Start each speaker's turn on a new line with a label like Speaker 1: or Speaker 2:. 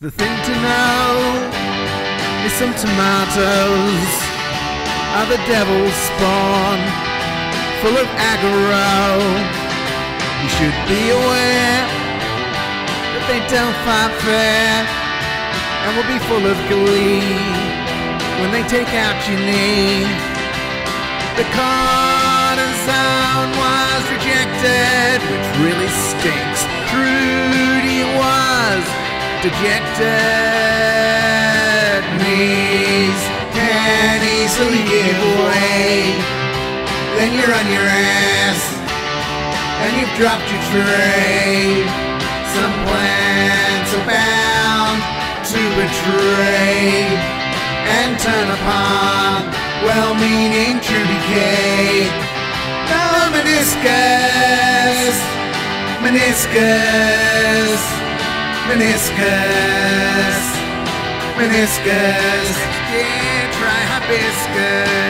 Speaker 1: The thing to know is some tomatoes are the devil's spawn, full of aggro. You should be aware that they don't fight fair and will be full of glee when they take out your knee. The cortisone was rejected, which really stinks. Dejected. Knees can easily give way. Then you're on your ass, and you've dropped your tray. Some plants are bound to betray and turn upon well-meaning Trudy Kay. No meniscus, meniscus, meniscus, meniscus. Yeah, try hibiscus.